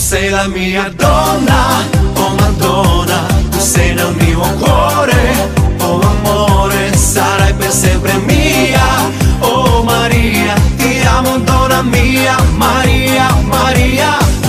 sei la mia donna, oh Madonna, tu sei nel mio cuore, oh amore, sarai per sempre mia, oh Maria, ti amo donna mia, Maria, Maria.